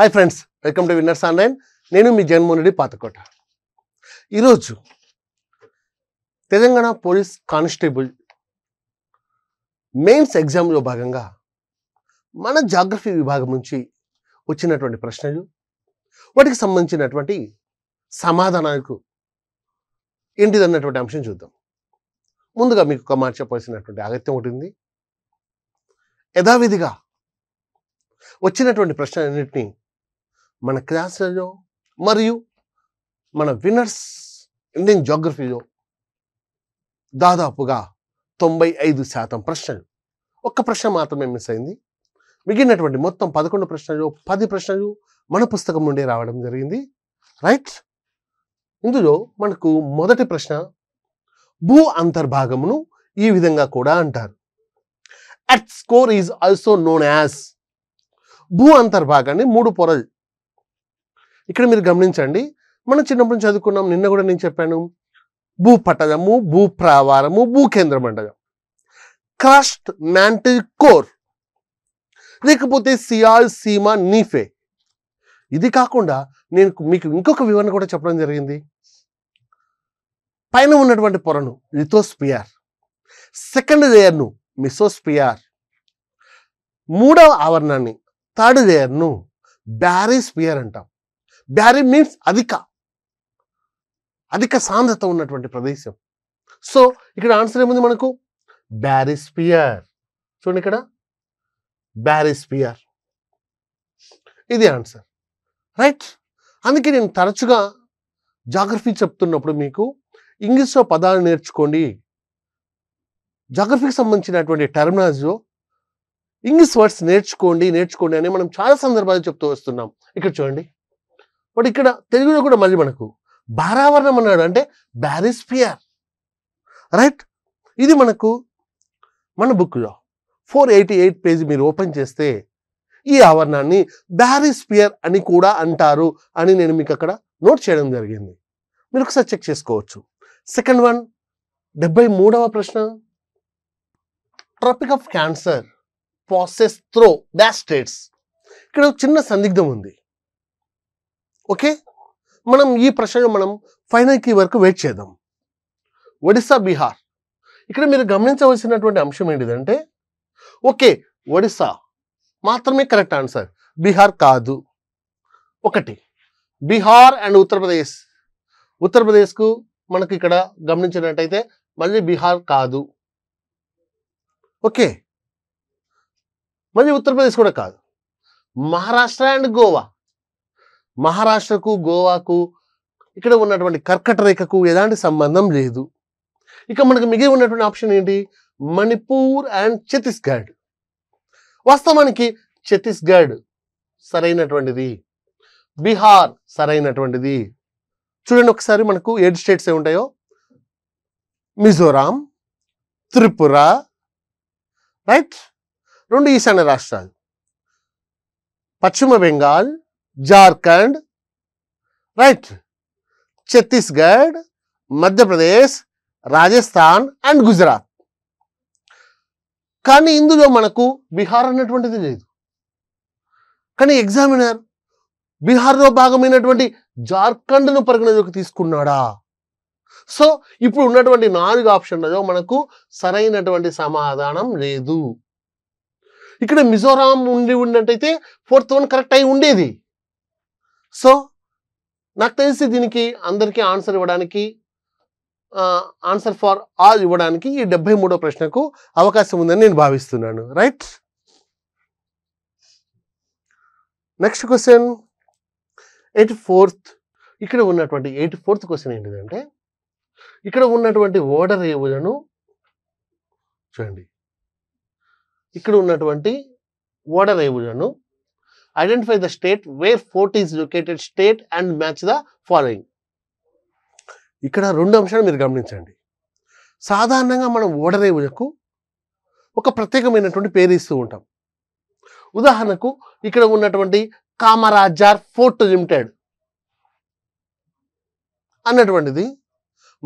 Hi friends welcome to winners online నేను మీ జగన్మోహన్ రెడ్డి పాతకోట. ఈరోజు తెలంగాణ పోలీస్ కానిస్టేబుల్ మెయిన్స్ ఎగ్జామ్లో భాగంగా మన జాగ్రఫీ విభాగం నుంచి వచ్చినటువంటి ప్రశ్నలు వాటికి సంబంధించినటువంటి సమాధానాలకు ఏంటిదన్నటువంటి అంశం చూద్దాం. ముందుగా మీకు ఒక మాట అగత్యం ఒకటి ఉంది. యథావిధిగా వచ్చినటువంటి ప్రశ్నలన్నింటినీ మన క్లాసులలో మరియు మన విన్నర్స్ ఇండియన్ జోగ్రఫీలో దాదాపుగా తొంభై ఐదు శాతం ప్రశ్నలు. ఒక్క ప్రశ్న మాత్రమే మిస్ అయింది. మిగిలినటువంటి మొత్తం పదకొండు ప్రశ్నలు పది ప్రశ్నలు మన పుస్తకం నుండి రావడం జరిగింది. రైట్? ఇందులో మనకు మొదటి ప్రశ్న భూ అంతర్భాగమును ఈ విధంగా కూడా అంటారు. At core is also known as భూ అంతర్భాగాన్ని మూడు పొరలు ఇక్కడ మీరు గమనించండి. మనం చిన్నప్పుడు నుంచి చదువుకున్నాం. నిన్న కూడా నేను చెప్పాను. భూపటలము భూప్రావారము భూకేంద్ర మండలం క్రస్ట్ మ్యాంటిల్ కోర్. లేకపోతే సియాల్ సీమ నీఫే. ఇది కాకుండా నేను మీకు ఇంకొక వివరణ కూడా చెప్పడం జరిగింది. పైన ఉన్నటువంటి పొరను లిథోస్పియర్ సెకండ్ లేయర్ను మిసోస్పియర్ మూడవ ఆవరణాన్ని థర్డ్ లేయర్ను బ్యారీస్పియర్ అంటాం. బ్యారీ మీన్స్ అధిక. అధిక సాంద్రత ఉన్నటువంటి ప్రదేశం. సో ఇక్కడ ఆన్సర్ ఏముంది మనకు? బ్యారిస్పియర్ చూడండి ఇక్కడ. బ్యారిస్పియర్ ఇది ఆన్సర్ రైట్ అందుకే నేను తరచుగా జాగ్రఫీ చెప్తున్నప్పుడు మీకు ఇంగ్లీష్లో పదాలు నేర్చుకోండి. జాగ్రఫీకి సంబంధించినటువంటి టర్మినాలజీలో ఇంగ్లీష్ వర్డ్స్ నేర్చుకోండి నేర్చుకోండి అని మనం చాలా సందర్భాలు చెప్తూ వస్తున్నాం. ఇక్కడ చూడండి. బట్ ఇక్కడ తెలుగులో కూడా మళ్ళీ మనకు భారావరణం అన్నాడు. అంటే బ్యారిస్పియర్ రైట్ ఇది మనకు మన బుక్లో ఫోర్ ఎయిటీ ఎయిట్ పేజీ మీరు ఓపెన్ చేస్తే ఈ ఆవరణాన్ని బ్యారిస్పియర్ అని కూడా అంటారు అని నేను మీకు అక్కడ నోట్ చేయడం జరిగింది. మీరు ఒకసారి చెక్ చేసుకోవచ్చు. సెకండ్ వన్ డెబ్బై మూడవ ప్రశ్న. Tropic of cancer passes through dash states ఇక్కడ ఒక చిన్న సందిగ్ధం ఉంది. ఓకే? మనం ఈ ప్రశ్న మనం ఫైనల్ కీ వరకు వెయిట్ చేద్దాం. ఒడిస్సా బీహార్. ఇక్కడ మీరు గమనించవలసినటువంటి అంశం ఏంటిదంటే ఓకే ఒడిస్సా మాత్రమే కరెక్ట్ ఆన్సర్. బీహార్ కాదు. ఒకటి బీహార్ అండ్ ఉత్తరప్రదేశ్. ఉత్తరప్రదేశ్కు మనకి ఇక్కడ గమనించినట్టయితే మళ్ళీ బీహార్ కాదు. ఓకే? మళ్ళీ ఉత్తరప్రదేశ్ కూడా కాదు. మహారాష్ట్ర అండ్ గోవా. మహారాష్ట్రకు గోవాకు ఇక్కడ ఉన్నటువంటి కర్కట రేఖకు ఎలాంటి సంబంధం లేదు. ఇక మనకు మిగిలి ఉన్నటువంటి ఆప్షన్ ఏంటి? మణిపూర్ అండ్ ఛత్తీస్గఢ్. వాస్తవానికి ఛత్తీస్గఢ్ సరైనటువంటిది. బీహార్ సరైనటువంటిది. చూడండి ఒకసారి మనకు ఏడు స్టేట్స్ ఏ ఉంటాయో మిజోరాం త్రిపుర రైట్? రెండు ఈశాన్య రాష్ట్రాలు. Paschim Bengal Jharkhand right Chhattisgarh Madhya Pradesh Rajasthan and Gujarat. కానీ ఇందులో మనకు బీహార్ అన్నటువంటిది లేదు. కానీ ఎగ్జామినర్ బీహార్లో భాగమైనటువంటి జార్ఖండ్ను పరిగణలోకి తీసుకున్నాడా? సో ఇప్పుడు ఉన్నటువంటి నాలుగు ఆప్షన్లలో మనకు సరైనటువంటి సమాధానం లేదు. ఇక్కడ మిజోరాం ఉండి ఉన్నట్టయితే ఫోర్త్ వన్ కరెక్ట్ అయి ఉండేది. సో నాకు తెలిసి దీనికి అందరికీ ఆన్సర్ ఇవ్వడానికి ఆన్సర్ ఫర్ ఆల్ ఇవ్వడానికి ఈ డెబ్బై మూడో ప్రశ్నకు అవకాశం ఉందని నేను భావిస్తున్నాను. Right? Next question. Eighty fourth ఇక్కడ ఉన్నటువంటి ఎయిటీ ఫోర్త్ క్వశ్చన్ ఏంటిదంటే ఇక్కడ ఉన్నటువంటి ఓడర్ ఏవులను చూడండి. ఇక్కడ ఉన్నటువంటి ఓడర్ ఏవులను identify the state where port is located state and match the following ఇక్కడ రెండు అంశాలు మీరు గమనించండి. సాధారణంగా మనం ఓడరేవులకు ఒక ప్రత్యేకమైనటువంటి పేరు ఇస్తూ ఉంటాం. ఉదాహరణకు ఇక్కడ ఉన్నటువంటి కామరాజార్ ఫోర్ట్ లిమిటెడ్ అన్నటువంటిది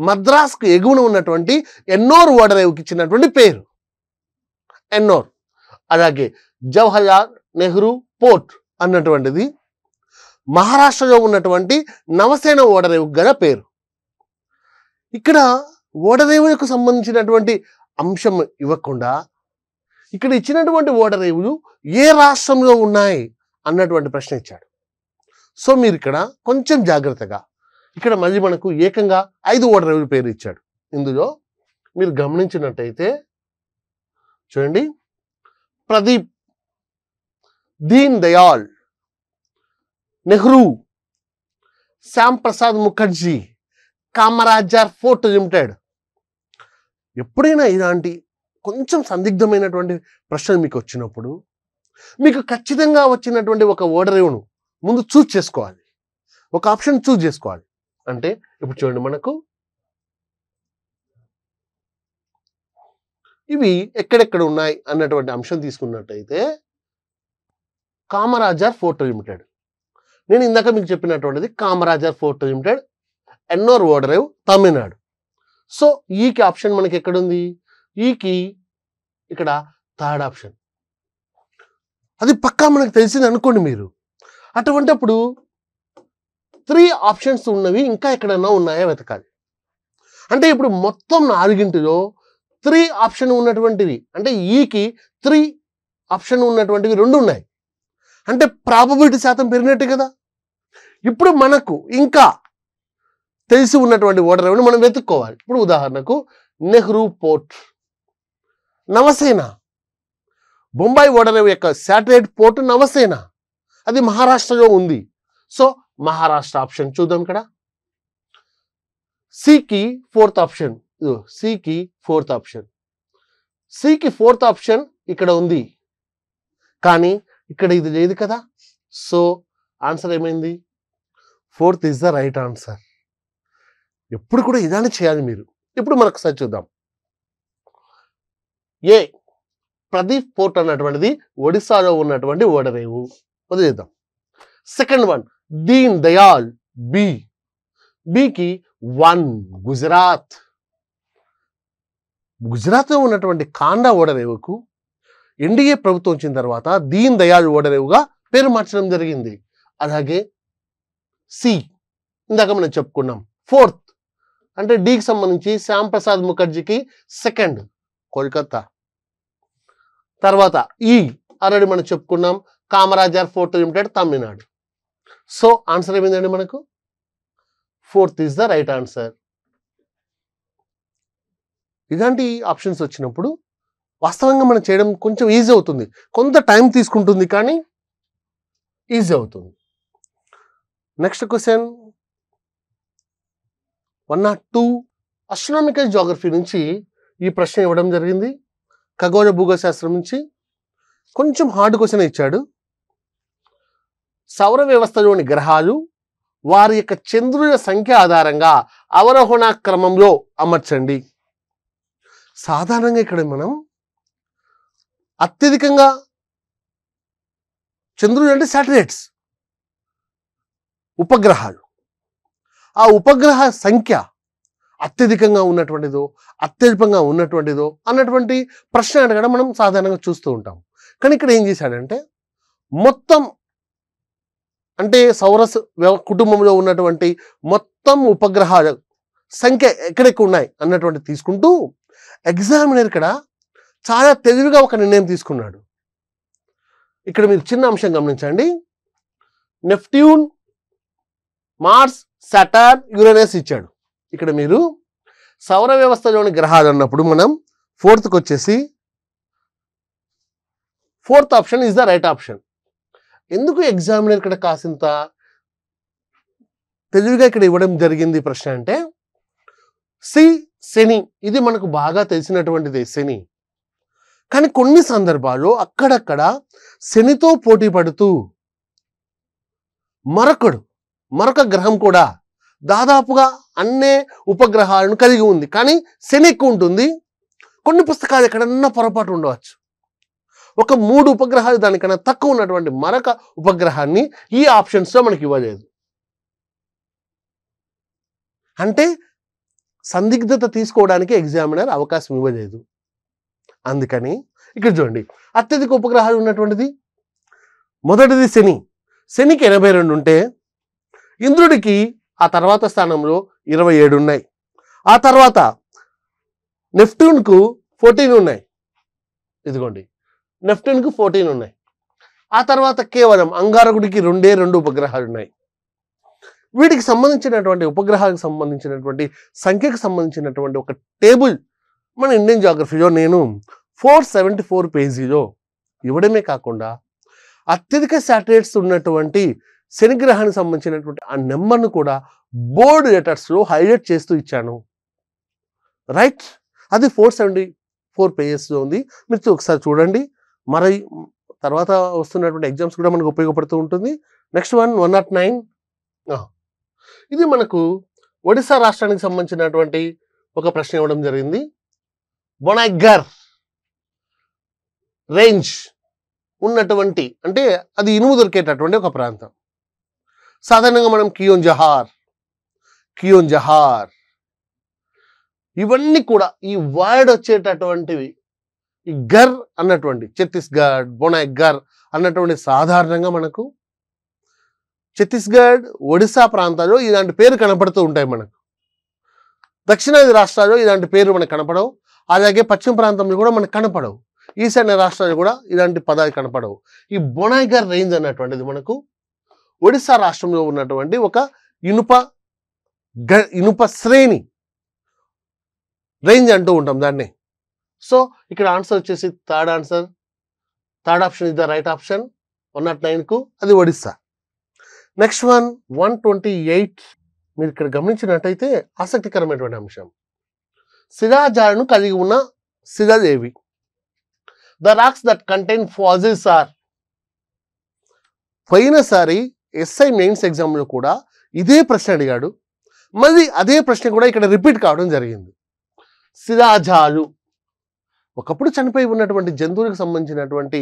మద్రాస్కు ఎగువన ఉన్నటువంటి ఎన్నోర్ ఓడరేవుకి ఇచ్చినటువంటి పేరు. ఎన్నోర్. అలాగే జవహర్లాల్ నెహ్రూ పోర్ట్ అన్నటువంటిది. మహారాష్ట్రలో ఉన్నటువంటి నవసేన ఓడరేవు గల పేరు. ఇక్కడ ఓడరేవులకు సంబంధించినటువంటి అంశం ఇవ్వకుండా ఇక్కడ ఇచ్చినటువంటి ఓడరేవులు ఏ రాష్ట్రంలో ఉన్నాయి అన్నటువంటి ప్రశ్న ఇచ్చాడు. సో మీరు ఇక్కడ కొంచెం జాగ్రత్తగా ఇక్కడ మళ్ళీ మనకు ఏకంగా ఐదు ఓడరేవుల పేరు ఇచ్చాడు. ఇందులో మీరు గమనించినట్టయితే చూడండి. ప్రదీప్ దీన్ దయాల్ నెహ్రూ శ్యామ్ ప్రసాద్ ముఖర్జీ కామరాజర్ ఫోర్ట్ లిమిటెడ్ ఎప్పుడైనా ఇలాంటి కొంచెం సందిగ్ధమైనటువంటి ప్రశ్నలు మీకు వచ్చినప్పుడు మీకు ఖచ్చితంగా వచ్చినటువంటి ఒక ఓడరేవును ముందు చూజ్ చేసుకోవాలి. ఒక ఆప్షన్ చూజ్ చేసుకోవాలి. అంటే ఇప్పుడు చూడండి మనకు. ఇవి ఎక్కడెక్కడ ఉన్నాయి అన్నటువంటి అంశం తీసుకున్నట్టయితే కామరాజర్ ఫోర్ట్ లిమిటెడ్. నేను ఇందాక మీకు చెప్పినటువంటిది కామరాజర్ ఫోర్ట్ లిమిటెడ్ ఎన్నోర్ ఓడరేవ్ తమిళనాడు. సో ఈకి ఆప్షన్ మనకి ఎక్కడుంది? ఈకి ఇక్కడ థర్డ్ ఆప్షన్. అది పక్కా మనకు తెలిసింది అనుకోండి మీరు. అటువంటిప్పుడు త్రీ ఆప్షన్స్ ఉన్నవి ఇంకా ఎక్కడన్నా ఉన్నాయా వెతకాలి? అంటే ఇప్పుడు మొత్తం నాలుగింటిలో త్రీ ఆప్షన్ ఉన్నటువంటివి అంటే ఈకి త్రీ ఆప్షన్ ఉన్నటువంటివి రెండు ఉన్నాయి అంటే ప్రాబబిలిటీ శాతం పెరిగినట్టు కదా. ఇప్పుడు మనకు ఇంకా తెలిసి ఉన్నటువంటి ఓటర్ ఎవరిని మనం వెతుక్కోవాలి. ఇప్పుడు ఉదాహరణకు నెహ్రూ పోర్ట్. నవసేన. బొంబాయి ఓడర్ యొక్క శాటిలైట్ పోర్ట్ నవసేన. అది మహారాష్ట్రలో ఉంది. సో మహారాష్ట్ర ఆప్షన్ చూద్దాం ఇక్కడ. సికి ఫోర్త్ ఆప్షన్ సికి ఫోర్త్ ఆప్షన్ సికి ఫోర్త్ ఆప్షన్ ఇక్కడ ఉంది. కానీ ఇక్కడ ఇది లేదు కదా? సో ఆన్సర్ ఏమైంది? Fourth is the right answer ఎప్పుడు కూడా ఇదాన్ని చేయాలి మీరు. ఇప్పుడు మనకు ఒకసారి చూద్దాం. ఏ ప్రదీప్ పోర్ట్ అన్నటువంటిది ఒడిశాలో ఉన్నటువంటి ఓడరేవు. వదిలేద్దాం. Second one Deen Dayal B బికి one Gujarat గుజరాత్లో ఉన్నటువంటి కాండా ఓడరేవుకు ఎన్డీఏ ప్రభుత్వం వచ్చిన తర్వాత దీన్ దయాళ్ ఓడరేవుగా పేరు మార్చడం జరిగింది. అలాగే సి ఇందాక మనం చెప్పుకున్నాం ఫోర్త్ అంటే డీకి సంబంధించి శ్యామ్ ప్రసాద్ ముఖర్జీకి సెకండ్ కోల్కతా. తర్వాత ఈ ఆల్రెడీ మనం చెప్పుకున్నాం Kamarajar port limited Tamil Nadu. So answer ఏమైందండి మనకు? Fourth is the right answer. ఇలాంటి ఆప్షన్స్ వచ్చినప్పుడు వాస్తవంగా మనం చేయడం కొంచెం ఈజీ అవుతుంది. కొంత టైం తీసుకుంటుంది కానీ ఈజీ అవుతుంది. Next question one nought two astronomical geography నుంచి ఈ ప్రశ్న ఇవ్వడం జరిగింది. ఖగోళ భూగోళ శాస్త్రం నుంచి కొంచెం హార్డ్ క్వశ్చన్ ఇచ్చాడు. సౌర వ్యవస్థలోని గ్రహాలు వారి యొక్క చంద్రుల సంఖ్య ఆధారంగా అవరోహణ క్రమంలో అమర్చండి. సాధారణంగా ఇక్కడ మనం అత్యధికంగా చంద్రుడు అంటే శాటిలైట్స్ ఉపగ్రహాలు. ఆ ఉపగ్రహ సంఖ్య అత్యధికంగా ఉన్నటువంటిదో అత్యల్పంగా ఉన్నటువంటిదో అన్నటువంటి ప్రశ్న అడగడం మనం సాధారణంగా చూస్తూ ఉంటాం. కానీ ఇక్కడ ఏం చేశాడంటే మొత్తం అంటే సౌరస్ వ్యవ- కుటుంబంలో ఉన్నటువంటి మొత్తం ఉపగ్రహాల సంఖ్య ఎక్కడెక్కడ ఉన్నాయి అన్నటువంటి తీసుకుంటూ ఎగ్జామినర్ ఇక్కడ చాలా తెలివిగా ఒక నిర్ణయం తీసుకున్నాడు. ఇక్కడ మీరు చిన్న అంశం గమనించండి. నెఫ్ట్యూన్ మార్స్ సటార్ యురేనస్ ఇచ్చాడు. ఇక్కడ మీరు సౌర వ్యవస్థలోని గ్రహాలు అన్నప్పుడు మనం ఫోర్త్కి వచ్చేసి fourth option is the right option. ఎందుకు ఎగ్జామినర్ ఇక్కడ కాసింత తెలివిగా ఇక్కడ ఇవ్వడం జరిగింది ప్రశ్న అంటే సి శని. ఇది మనకు బాగా తెలిసినటువంటిది శని. కానీ కొన్ని సందర్భాల్లో అక్కడక్కడ శనితో పోటీ పడుతూ మరొకడు మరొక గ్రహం కూడా దాదాపుగా అన్నే ఉపగ్రహాలను కలిగి ఉంది. కానీ శని ఎక్కువ ఉంటుంది. కొన్ని పుస్తకాలు ఎక్కడన్నా పొరపాటు ఉండవచ్చు. ఒక మూడు ఉపగ్రహాలు దానికన్నా తక్కువ ఉన్నటువంటి మరొక ఉపగ్రహాన్ని ఈ ఆప్షన్స్లో మనకి ఇవ్వలేదు. అంటే సందిగ్ధత తీసుకోవడానికి ఎగ్జామినర్ అవకాశం ఇవ్వలేదు. అందుకని ఇక్కడ చూడండి అత్యధిక ఉపగ్రహాలు ఉన్నటువంటిది మొదటిది శని. శనికి ఎనభై రెండు ఉంటే ఇంద్రుడికి ఆ తర్వాత స్థానంలో ఇరవై ఏడు ఉన్నాయి. ఆ తర్వాత నెఫ్ట్యూన్కు ఫోర్టీన్ ఉన్నాయి. ఇదిగోండి నెఫ్ట్యూన్కు ఫోర్టీన్ ఉన్నాయి. ఆ తర్వాత కేవలం అంగారకుడికి రెండే రెండు ఉపగ్రహాలు ఉన్నాయి. వీటికి సంబంధించినటువంటి ఉపగ్రహాలకు సంబంధించినటువంటి సంఖ్యకు సంబంధించినటువంటి ఒక టేబుల్ మన ఇండియన్ జాగ్రఫీలో నేను ఫోర్ సెవెంటీ ఫోర్ పేజీలో ఇవ్వడమే కాకుండా అత్యధిక శాటిలైట్స్ ఉన్నటువంటి శనిగ్రహానికి సంబంధించినటువంటి ఆ నెంబర్ను కూడా బోర్డ్ లెటర్స్లో హైలైట్ చేస్తూ ఇచ్చాను. రైట్ అది ఫోర్ సెవెంటీ ఫోర్ పేజెస్లో ఉంది. మీరు ఒకసారి చూడండి. మరి తర్వాత వస్తున్నటువంటి ఎగ్జామ్స్ కూడా మనకు ఉపయోగపడుతూ ఉంటుంది. Next one one nought nine ఇది మనకు ఒడిశా రాష్ట్రానికి సంబంధించినటువంటి ఒక ప్రశ్న ఇవ్వడం జరిగింది. బొనాగర్ రేంజ్ ఉన్నటువంటి అంటే అది ఇనుము దొరికేటటువంటి ఒక ప్రాంతం. సాధారణంగా మనం కియోన్ జహార్ కియోన్ జహార్ ఇవన్నీ కూడా ఈ వర్డ్ వచ్చేటటువంటివి ఈ గర్ అన్నటువంటి ఛత్తీస్గఢ్ బొనాగర్ అన్నటువంటి సాధారణంగా మనకు ఛత్తీస్గఢ్ ఒడిశా ప్రాంతాల్లో ఇలాంటి పేరు కనపడుతూ ఉంటాయి మనకు. దక్షిణాది రాష్ట్రాల్లో ఇలాంటి పేరు మనకు కనపడవు. అలాగే పశ్చిమ ప్రాంతంలో కూడా మనకు కనపడవు. ఈశాన్య రాష్ట్రాలు కూడా ఇలాంటి పదాలు కనపడవు. ఈ బొనాయిగర్ రేంజ్ అన్నటువంటిది మనకు ఒడిశా రాష్ట్రంలో ఉన్నటువంటి ఒక ఇనుప గ ఇనుప శ్రేణి రేంజ్ అంటూ ఉంటాం దాన్ని. సో ఇక్కడ ఆన్సర్ వచ్చేసి third answer. Third option is the right option. One nought నైన్కు అది Odisha next one one twenty eight. మీరు ఇక్కడ గమనించినట్టయితే ఆసక్తికరమైనటువంటి అంశం. శిలాజాలను కలిగి ఉన్న శిలదేవి the rocks that contain fossils are పోయినసారి ఎస్ఐ మెయిన్స్ ఎగ్జామ్లో కూడా ఇదే ప్రశ్న అడిగాడు. మళ్ళీ అదే ప్రశ్న కూడా ఇక్కడ రిపీట్ కావడం జరిగింది. శిలాజాలు ఒకప్పుడు చనిపోయి ఉన్నటువంటి జంతువులకు సంబంధించినటువంటి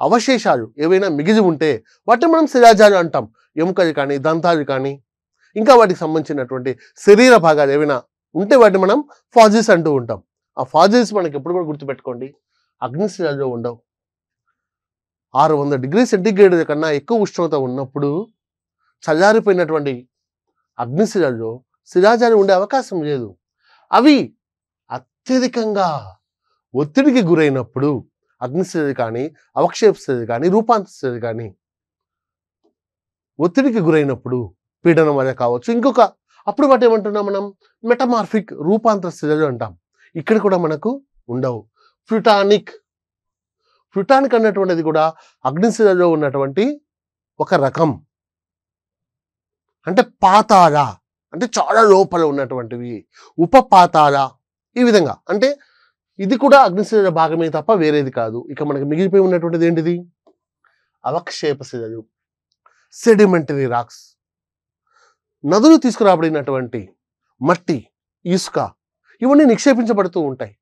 అవశేషాలు ఏవైనా మిగిలి ఉంటే వాటిని మనం శిలాజాలు అంటాం. ఎముకలు కానీ దంతాలు కానీ ఇంకా వాటికి సంబంధించినటువంటి శరీర భాగాలు ఏవైనా ఉంటే వాటిని మనం ఫాజిల్స్ అంటూ ఉంటాం. ఆ ఫాజిల్స్ మనకి ఎప్పుడు కూడా గుర్తుపెట్టుకోండి. అగ్నిశిలాల్లో ఉండవు. ఆరు వందల డిగ్రీ సెంటిగ్రేడ్ కన్నా ఎక్కువ ఉష్ణోగ్రత ఉన్నప్పుడు చల్లారిపోయినటువంటి అగ్నిశిలాల్లో శిలాజాలు ఉండే అవకాశం లేదు. అవి అత్యధికంగా ఒత్తిడికి గురైనప్పుడు అగ్నిశిలది కానీ అవక్షేపిస్తుంది కానీ రూపాంతరిస్తుంది కానీ ఒత్తిడికి గురైనప్పుడు పీడనం వల్ల కావచ్చు. ఇంకొక అప్పుడు వాటి ఏమంటున్నాం మనం? మెటమార్ఫిక్ రూపాంతర శిలలు అంటాం. ఇక్కడ కూడా మనకు ఉండవు. ఫ్లుటానిక్ ఫ్లుటానిక్ అన్నటువంటిది కూడా అగ్నిశిలలో ఉన్నటువంటి ఒక రకం. అంటే పాతాల అంటే చాలా లోపల ఉన్నటువంటివి. ఉపపాతాల ఈ విధంగా. అంటే ఇది కూడా అగ్నిశిల భాగమే తప్ప వేరేది కాదు. ఇక మనకి మిగిలిపోయి ఉన్నటువంటిది ఏంటిది? అవక్షేప శిలలు సెడిమెంటరీ రాక్స్. నదులు తీసుకురాబడినటువంటి మట్టి ఇసుక ఇవన్నీ నిక్షేపించబడుతూ ఉంటాయి.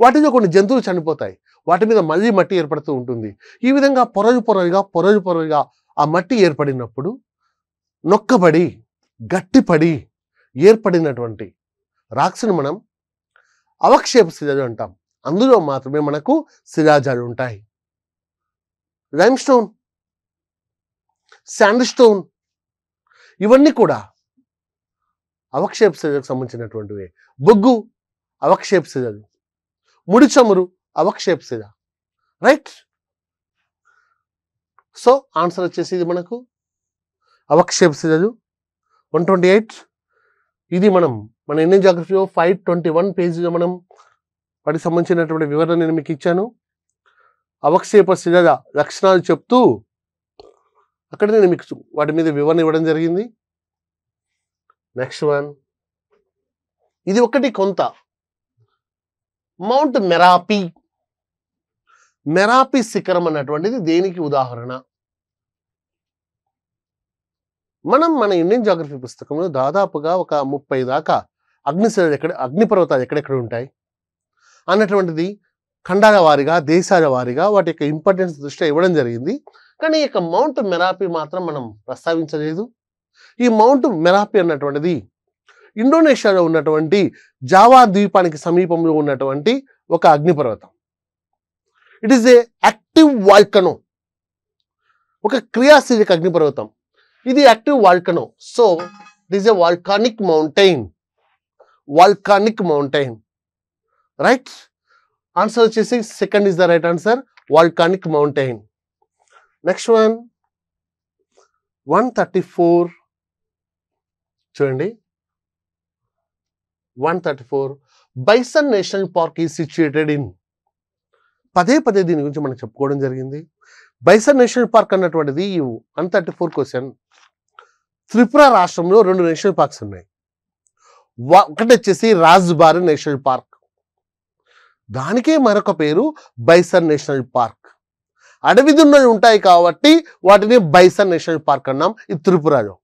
వాటిలో కొన్ని జంతువులు చనిపోతాయి. వాటి మీద మళ్ళీ మట్టి ఏర్పడుతూ ఉంటుంది. ఈ విధంగా పొరలు పొరలుగా పొరలు పొరలుగా ఆ మట్టి ఏర్పడినప్పుడు నొక్కబడి గట్టిపడి ఏర్పడినటువంటి రాక్స్ని మనం అవక్షేప శిలాజు అంటాం. అందులో మాత్రమే మనకు శిలాజాలు ఉంటాయి. లైమ్ స్టోన్ శాండ్ స్టోన్ ఇవన్నీ కూడా అవక్షేప శిలకు సంబంధించినటువంటివి. బొగ్గు అవక్షేప శిలలు ముడి చమురు అవక్షేప శిల రైట్? సో ఆన్సర్ వచ్చేసి ఇది మనకు అవక్షేప శిలలు వన్ ట్వంటీ ఎయిట్. ఇది మనం మన ఇండియన్ జాగ్రఫీలో ఫైవ్ ట్వంటీ వన్ పేజీలో మనం వాటికి సంబంధించినటువంటి వివరణ నేను మీకు ఇచ్చాను. అవక్షేప శిలల లక్షణాలు చెప్తూ అక్కడ నేను మీకు వాటి మీద వివరణ ఇవ్వడం జరిగింది. నెక్స్ట్ వన్ ఇది ఒకటి కొంత. మౌంట్ మెరాపీ మెరాపి శిఖరం అన్నటువంటిది దేనికి ఉదాహరణ? మనం మన ఇండియన్ జాగ్రఫీ పుస్తకంలో దాదాపుగా ఒక ముప్పై దాకా అగ్నిశిలలు ఎక్కడ అగ్నిపర్వతాలు ఎక్కడెక్కడ ఉంటాయి? అన్నటువంటిది ఖండాల వారిగా దేశాల వారిగా వాటి యొక్క ఇంపార్టెన్స్ దృష్ట్యా ఇవ్వడం జరిగింది. కానీ ఈ యొక్క మౌంట్ మెరాపి మాత్రం మనం ప్రస్తావించలేదు. ఈ మౌంట్ మెరాపి అన్నటువంటిది ఇండోనేషియాలో ఉన్నటువంటి జావా ద్వీపానికి సమీపంలో ఉన్నటువంటి ఒక అగ్నిపర్వతం. It is a active volcano ఒక క్రియాశీలిక అగ్నిపర్వతం. ఇది active volcano so this a volcanic mountain volcanic mountain right answer వచ్చేసి second is the right answer volcanic mountain next one one thirty four చూడండి. One thirty four bison national park is situated in పదే పదే దీని గురించి మనం చెప్పుకోవడం జరిగింది. Bison national park అన్నటువంటిది ఈ one thirty four question Tripura రాష్ట్రంలో రెండు నేషనల్ పార్క్స్ ఉన్నాయి. ఒకటి వచ్చేసి రాజ్బారి నేషనల్ పార్క్ దానికే మరొక పేరు బైసన్ నేషనల్ పార్క్ అడవి దున్నలు ఉంటాయి కాబట్టి వాటిని బైసన్ నేషనల్ పార్క్ అన్నాం. ఇది త్రిపురలో.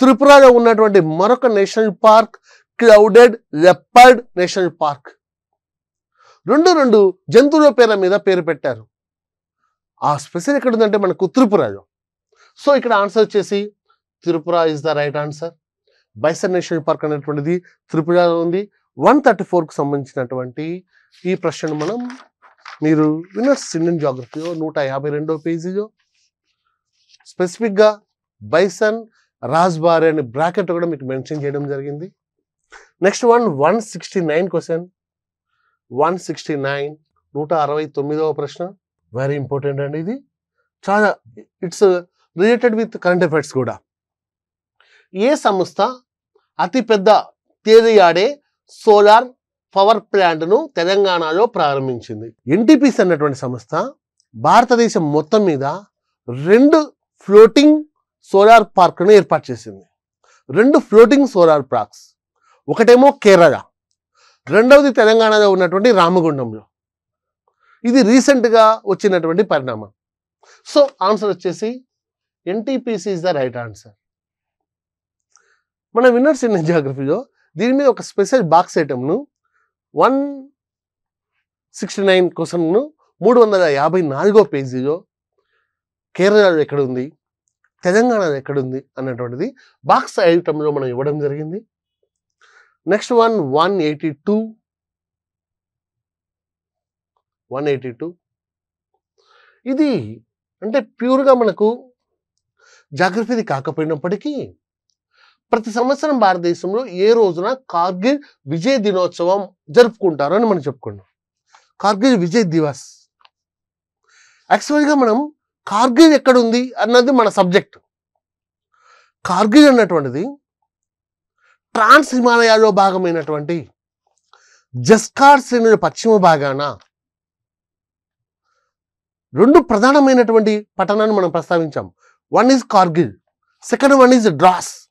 త్రిపురలో ఉన్నటువంటి మరొక national park clouded leopard national park. రెండు రెండు జంతువుల పేర్ల మీద పేరు పెట్టారు. ఆ స్పెషల్ ఎక్కడ ఉందంటే మనకు త్రిపురలో. సో ఇక్కడ ఆన్సర్ వచ్చేసి Tripura is the right answer. Bison national park అనేటువంటిది త్రిపురలో ఉంది. వన్ థర్టీ ఫోర్కు సంబంధించినటువంటి ఈ ప్రశ్నను మనం మీరు వినర్స్ ఇండియన్ జాగ్రఫీలో నూట యాభై రెండో పేజీయో స్పెసిఫిక్గా బైసన్ రాజ్బార్ అనే బ్రాకెట్ కూడా మీకు మెన్షన్ చేయడం జరిగింది. Next one one sixty nine question one sixty nine నూట అరవై తొమ్మిదవ ప్రశ్న. వెరీ ఇంపార్టెంట్ అండి ఇది. చాలా it's related with current affairs కూడా. ఏ సంస్థ అతిపెద్ద తేలియాడే సోలార్ పవర్ ప్లాంట్ను తెలంగాణలో ప్రారంభించింది. ఎన్టీపీసీ అన్నటువంటి సంస్థ భారతదేశం మొత్తం మీద రెండు ఫ్లోటింగ్ సోలార్ పార్క్ను ఏర్పాటు చేసింది. రెండు ఫ్లోటింగ్ సోలార్ పార్క్స్. ఒకటేమో కేరళ. రెండవది తెలంగాణలో ఉన్నటువంటి రామగుండంలో. ఇది రీసెంట్గా వచ్చినటువంటి పరిణామం. సో ఆన్సర్ వచ్చేసి NTPC is the right answer. మన విన్నర్స్ ఇన్ జియోగ్రఫీలో దీని మీద ఒక స్పెషల్ బాక్స్ ఐటమ్ను వన్ సిక్స్టీ నైన్ క్వశ్చన్ను మూడు వందల యాభై నాలుగో పేజీలో కేరళలో ఎక్కడుంది? తెలంగాణలో ఎక్కడుంది? అన్నటువంటిది బాక్స్ ఐటంలో మనం ఇవ్వడం జరిగింది. Next one one eighty two. One eighty two. ఇది అంటే ప్యూర్గా మనకు జాగ్రత్తది కాకపోయినప్పటికీ ప్రతి సంవత్సరం భారతదేశంలో ఏ రోజున కార్గిల్ విజయ దినోత్సవం జరుపుకుంటారు అని మనం చెప్పుకున్నాం. కార్గిల్ విజయ్ దివస్. యాక్చువల్గా మనం కార్గిల్ ఎక్కడుంది అన్నది మన సబ్జెక్ట్ కార్గిల్ అన్నటువంటిది ట్రాన్స్ హిమాలయాలో భాగమైనటువంటి జస్కార్ శ్రేణుల పశ్చిమ భాగాన రెండు ప్రధానమైనటువంటి పట్టణాన్ని మనం ప్రస్తావించాం. One is Kargil second one is Dras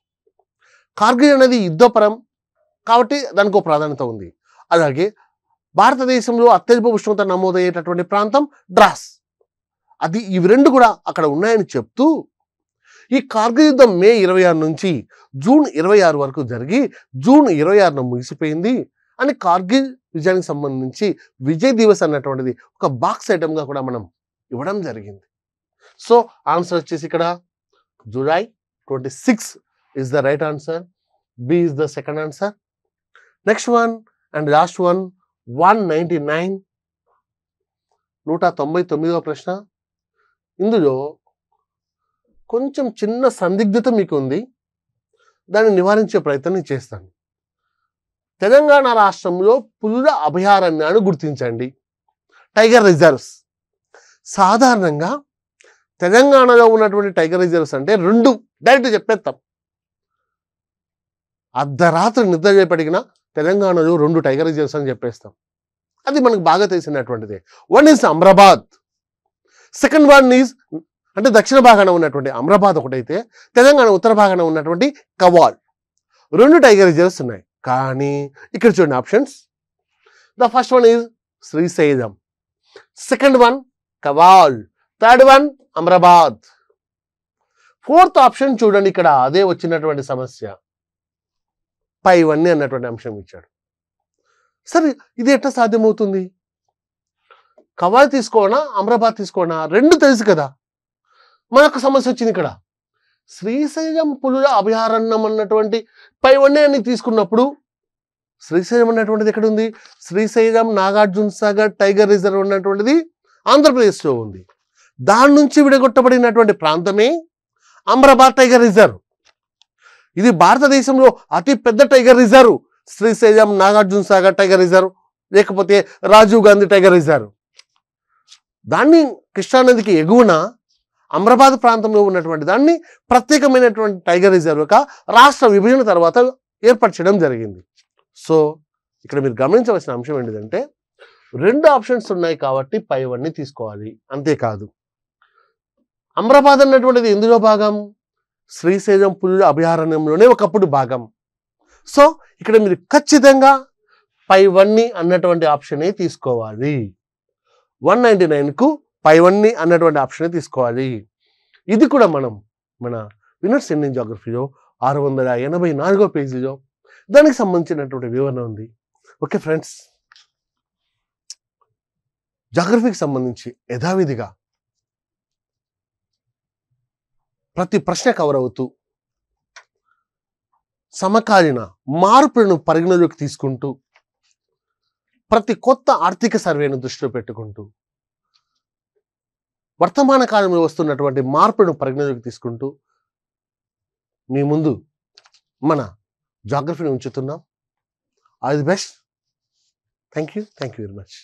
Kargil అనేది యుద్ధపరం కాబట్టి దానికి ప్రాధాన్యత ఉంది. అలాగే భారతదేశంలో అత్యల్ప ఉష్ణోగ్రత నమోదయ్యేటటువంటి ప్రాంతం డ్రాస్. అది ఇవి రెండు కూడా అక్కడ ఉన్నాయని చెప్తూ ఈ కార్గిల్ యుద్ధం మే ఇరవై ఆరు నుంచి జూన్ ఇరవై ఆరు వరకు జరిగి జూన్ ఇరవై ఆరున ముగిసిపోయింది అని కార్గిల్ విజయానికి సంబంధించి విజయ్ దివస్ అన్నటువంటిది ఒక బాక్స్ ఐటమ్గా కూడా మనం ఇవ్వడం జరిగింది. సో ఆన్సర్ వచ్చేసి ఇక్కడ July twenty six is the right answer. B is the second answer. Next one and last one one ninety nine నూట తొంభై తొమ్మిదవ ప్రశ్న. ఇందులో కొంచెం చిన్న సందిగ్ధత మీకు ఉంది దాన్ని నివారించే ప్రయత్నం చేస్తాను. తెలంగాణ రాష్ట్రంలో పులుల అభయారణ్యాన్ని గుర్తించండి. Tiger reserves. సాధారణంగా తెలంగాణలో ఉన్నటువంటి టైగర్ రిజర్వ్స్ అంటే రెండు. డైరెక్ట్ చెప్పేస్తాం. అర్ధరాత్రి నిద్ర చేపడిగిన తెలంగాణలో రెండు టైగర్ రిజర్వ్స్ అని చెప్పేస్తాం. అది మనకు బాగా తెలిసినటువంటిది. One is Amrabad. Second one is అంటే దక్షిణ భాగాన ఉన్నటువంటి అమ్రాబాద్ ఒకటైతే తెలంగాణ ఉత్తర భాగాన ఉన్నటువంటి కవాల్. రెండు టైగర్ రిజర్వ్స్ ఉన్నాయి. కానీ ఇక్కడ చూడండి options. The first one is Srisailam. Second one Kawal. Third one Amrabad. Fourth option చూడండి ఇక్కడ అదే వచ్చినటువంటి సమస్య. పైవన్నీ అన్నటువంటి అంశం ఇచ్చాడు. సరే ఇది ఎట్లా సాధ్యమవుతుంది? కవాయి తీసుకోనా అమ్రాబాద్ తీసుకోనా రెండు తెలుసు కదా. మనకు సమస్య వచ్చింది ఇక్కడ. శ్రీశైలం పులుల అభయారణ్యం అన్నటువంటి పైవన్నీ అన్ని తీసుకున్నప్పుడు శ్రీశైలం అన్నటువంటిది ఎక్కడుంది? శ్రీశైలం నాగార్జున సాగర్ టైగర్ రిజర్వ్ ఉన్నటువంటిది ఆంధ్రప్రదేశ్లో ఉంది. దాని నుంచి విడగొట్టబడినటువంటి ప్రాంతమే అమరాబాద్ టైగర్ రిజర్వ్. ఇది భారతదేశంలో అతి పెద్ద tiger reserve. Srisailam Nagarjuna Sagar tiger reserve లేకపోతే రాజీవ్ గాంధీ టైగర్ రిజర్వ్. దాన్ని కృష్ణానదికి ఎగువన అమరాబాద్ ప్రాంతంలో ఉన్నటువంటి దాన్ని ప్రత్యేకమైనటువంటి టైగర్ రిజర్వ్గా రాష్ట్ర విభజన తర్వాత ఏర్పరచడం జరిగింది. సో ఇక్కడ మీరు గమనించవలసిన అంశం ఏంటిదంటే రెండు ఆప్షన్స్ ఉన్నాయి కాబట్టి పైవన్నీ తీసుకోవాలి. అంతేకాదు. అమరాబాద్ అన్నటువంటిది ఎందులో భాగం? శ్రీశైలం పులుల అభయారణ్యంలోనే ఒకప్పుడు భాగం. సో ఇక్కడ మీరు ఖచ్చితంగా పై వన్ని అన్నటువంటి ఆప్షనే తీసుకోవాలి. వన్ నైంటీ నైన్కు పై వన్ని అన్నటువంటి ఆప్షనే తీసుకోవాలి. ఇది కూడా మనం మన వినర్స్ ఇండియన్ జాగ్రఫీలో ఆరు వందల ఎనభై నాలుగో పేజీలో దానికి సంబంధించినటువంటి వివరణ ఉంది. Okay friends. జాగ్రఫీకి సంబంధించి యథావిధిగా ప్రతి ప్రశ్న కవర్ అవుతూ సమకాలీన మార్పులను పరిగణలోకి తీసుకుంటూ ప్రతి కొత్త ఆర్థిక సర్వేను దృష్టిలో పెట్టుకుంటూ వర్తమాన కాలంలో వస్తున్నటువంటి మార్పులను పరిగణలోకి తీసుకుంటూ మీ ముందు మన జాగ్రఫీని ఉంచుతున్నాం. All the best thank you thank you very much